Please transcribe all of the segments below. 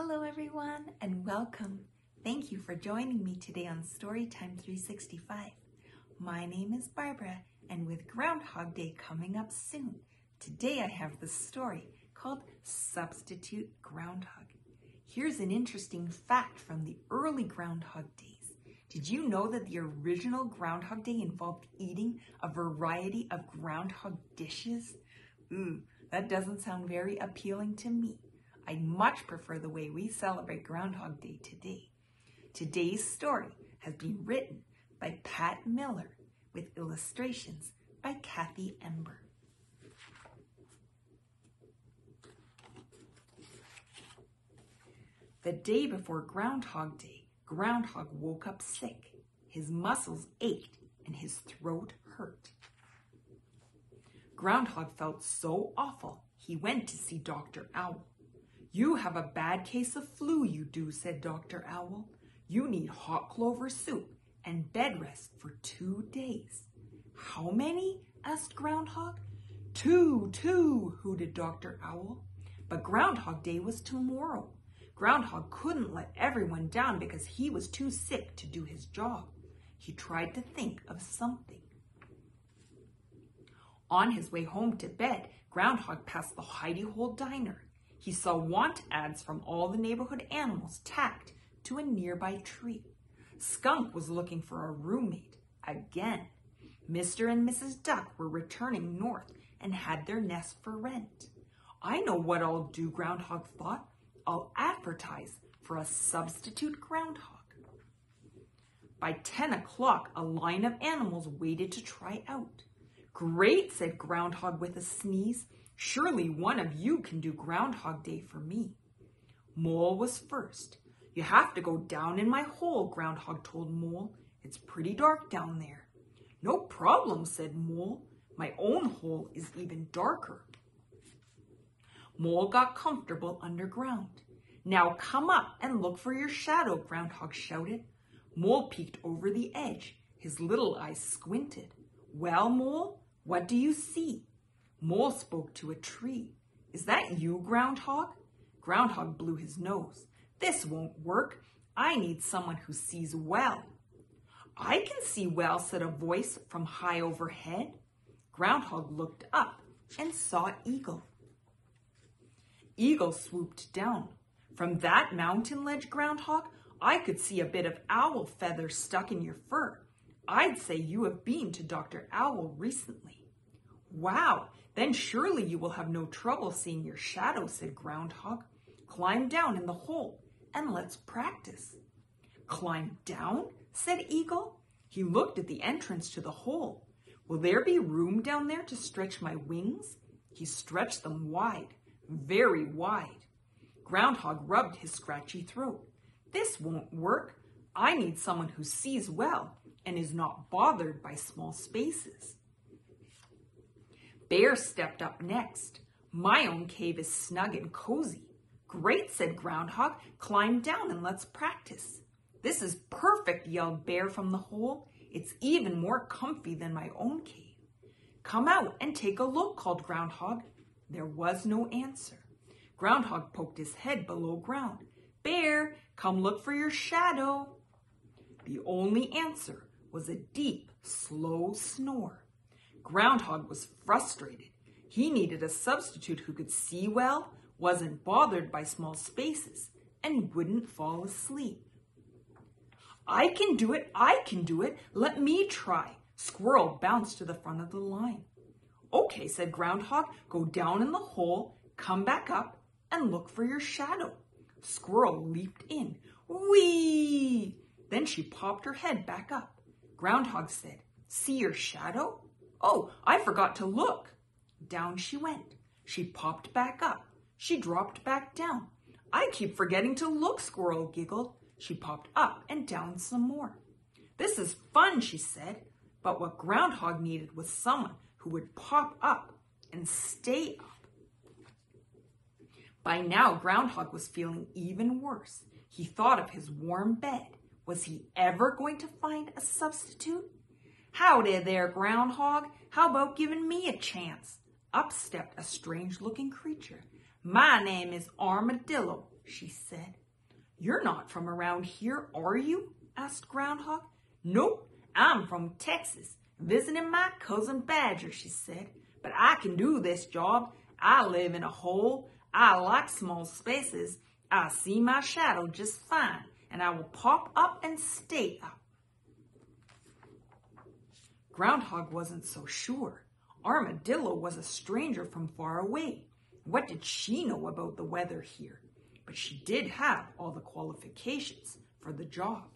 Hello, everyone, and welcome. Thank you for joining me today on Storytime 365. My name is Barbara, and with Groundhog Day coming up soon, today I have the story called Substitute Groundhog. Here's an interesting fact from the early Groundhog Days. Did you know that the original Groundhog Day involved eating a variety of groundhog dishes? Ooh, that doesn't sound very appealing to me. I much prefer the way we celebrate Groundhog Day today. Today's story has been written by Pat Miller with illustrations by Kathi Ember. The day before Groundhog Day, Groundhog woke up sick. His muscles ached and his throat hurt. Groundhog felt so awful, he went to see Dr. Owl. You have a bad case of flu, you do, said Dr. Owl. You need hot clover soup and bed rest for two days. How many? asked Groundhog. Two, two, hooted Dr. Owl. But Groundhog Day was tomorrow. Groundhog couldn't let everyone down because he was too sick to do his job. He tried to think of something. On his way home to bed, Groundhog passed the Hidey Hole Diner. He saw want ads from all the neighborhood animals tacked to a nearby tree. Skunk was looking for a roommate again. Mr. and Mrs. Duck were returning north and had their nest for rent. I know what I'll do, Groundhog thought. I'll advertise for a substitute groundhog. By 10 o'clock, a line of animals waited to try out. Great, said Groundhog with a sneeze. Surely one of you can do Groundhog Day for me. Mole was first. You have to go down in my hole, Groundhog told Mole. It's pretty dark down there. No problem, said Mole. My own hole is even darker. Mole got comfortable underground. Now come up and look for your shadow, Groundhog shouted. Mole peeked over the edge. His little eyes squinted. Well, Mole, what do you see? Mole spoke to a tree. Is that you, Groundhog? Groundhog blew his nose. This won't work. I need someone who sees well. I can see well, said a voice from high overhead. Groundhog looked up and saw Eagle. Eagle swooped down. From that mountain ledge, Groundhog, I could see a bit of owl feather stuck in your fur. I'd say you have been to Dr. Owl recently. Wow, then surely you will have no trouble seeing your shadow, said Groundhog. Climb down in the hole and let's practice. Climb down? said Eagle. He looked at the entrance to the hole. Will there be room down there to stretch my wings? He stretched them wide, very wide. Groundhog rubbed his scratchy throat. This won't work. I need someone who sees well and is not bothered by small spaces. Bear stepped up next. My own cave is snug and cozy. Great, said Groundhog. Climb down and let's practice. This is perfect, yelled Bear from the hole. It's even more comfy than my own cave. Come out and take a look, called Groundhog. There was no answer. Groundhog poked his head below ground. Bear, come look for your shadow. The only answer was a deep, slow snore. Groundhog was frustrated. He needed a substitute who could see well, wasn't bothered by small spaces, and wouldn't fall asleep. I can do it, I can do it, let me try. Squirrel bounced to the front of the line. Okay, said Groundhog, go down in the hole, come back up, and look for your shadow. Squirrel leaped in. Whee! Then she popped her head back up. Groundhog said, See your shadow? Oh, I forgot to look. Down she went. She popped back up. She dropped back down. I keep forgetting to look, Squirrel giggled. She popped up and down some more. This is fun, she said. But what Groundhog needed was someone who would pop up and stay up. By now, Groundhog was feeling even worse. He thought of his warm bed. Was he ever going to find a substitute? Howdy there, Groundhog. How about giving me a chance? Up stepped a strange looking creature. My name is Armadillo, she said. You're not from around here, are you? asked Groundhog. Nope, I'm from Texas, visiting my cousin Badger, she said. But I can do this job. I live in a hole. I like small spaces. I see my shadow just fine, and I will pop up and stay up. Groundhog wasn't so sure. Armadillo was a stranger from far away. What did she know about the weather here? But she did have all the qualifications for the job.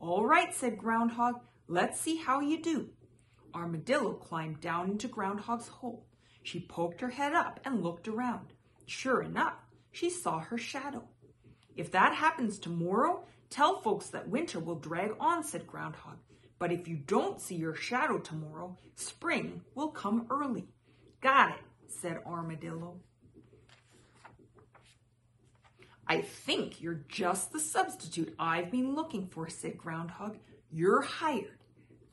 All right, said Groundhog, let's see how you do. Armadillo climbed down into Groundhog's hole. She poked her head up and looked around. Sure enough, she saw her shadow. If that happens tomorrow, tell folks that winter will drag on, said Groundhog. But if you don't see your shadow tomorrow, spring will come early. Got it, said Armadillo. I think you're just the substitute I've been looking for, said Groundhog. You're hired.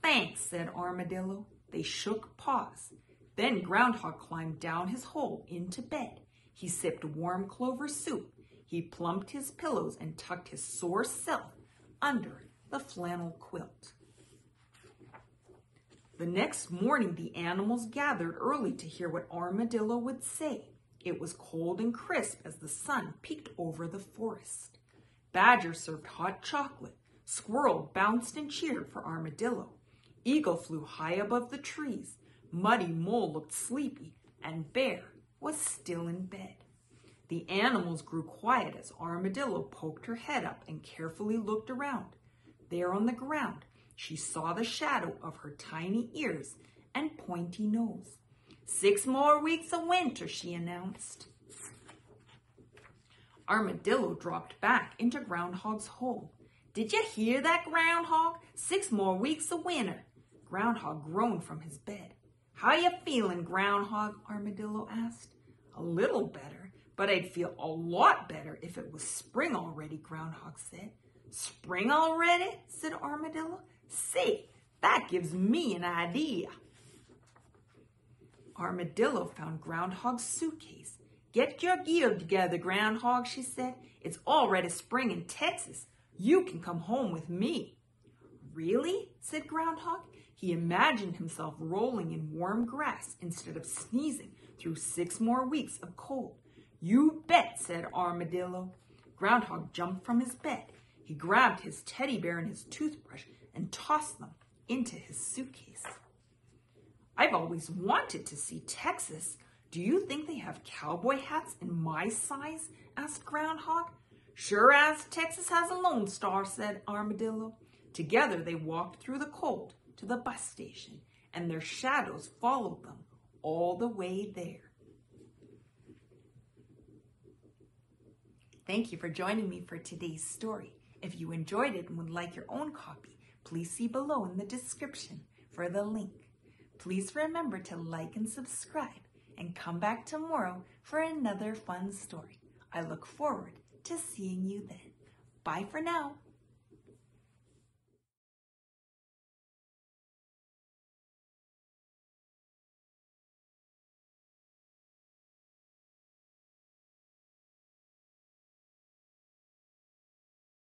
Thanks, said Armadillo. They shook paws. Then Groundhog climbed down his hole into bed. He sipped warm clover soup. He plumped his pillows and tucked his sore self under the flannel quilt. The next morning, the animals gathered early to hear what Armadillo would say. It was cold and crisp as the sun peeked over the forest. Badger served hot chocolate. Squirrel bounced and cheered for Armadillo. Eagle flew high above the trees. Muddy Mole looked sleepy, and Bear was still in bed. The animals grew quiet as Armadillo poked her head up and carefully looked around. There on the ground, she saw the shadow of her tiny ears and pointy nose. Six more weeks of winter, she announced. Armadillo dropped back into Groundhog's hole. Did you hear that, Groundhog? Six more weeks of winter. Groundhog groaned from his bed. How you feeling, Groundhog? Armadillo asked. A little better, but I'd feel a lot better if it was spring already, Groundhog said. Spring already? said Armadillo. Say, that gives me an idea. Armadillo found Groundhog's suitcase. Get your gear together, Groundhog, she said. It's already spring in Texas. You can come home with me. Really? said Groundhog. He imagined himself rolling in warm grass instead of sneezing through six more weeks of cold. You bet, said Armadillo. Groundhog jumped from his bed. He grabbed his teddy bear and his toothbrush and tossed them into his suitcase. I've always wanted to see Texas. Do you think they have cowboy hats in my size? asked Groundhog. Sure as Texas has a Lone Star, said Armadillo. Together they walked through the cold to the bus station, and their shadows followed them all the way there. Thank you for joining me for today's story. If you enjoyed it and would like your own copy, please see below in the description for the link. Please remember to like and subscribe and come back tomorrow for another fun story. I look forward to seeing you then. Bye for now.